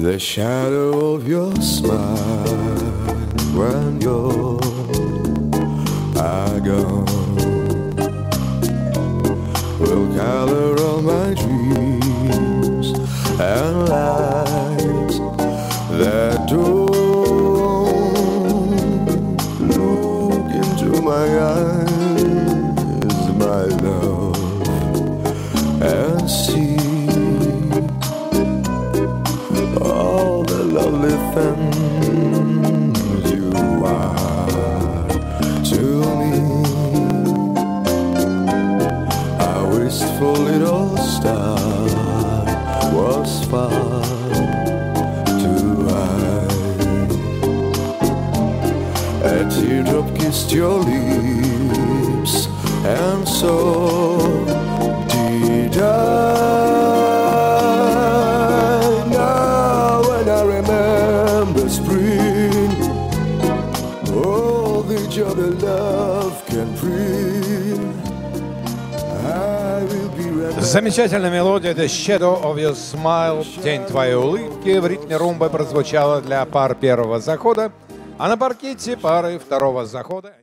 The shadow of your smile when you're gone will color all my dreams and lights that don't look into my eyes, things you are to me. A wistful little star was far too high. A teardrop kissed your lips, and so did I. spring, all the joy that love can bring. Замечательная мелодия The Shadow of Your Smile, Тень твоей улыбки в ритме румбы прозвучала для пар первого захода, а на паркете пары второго захода.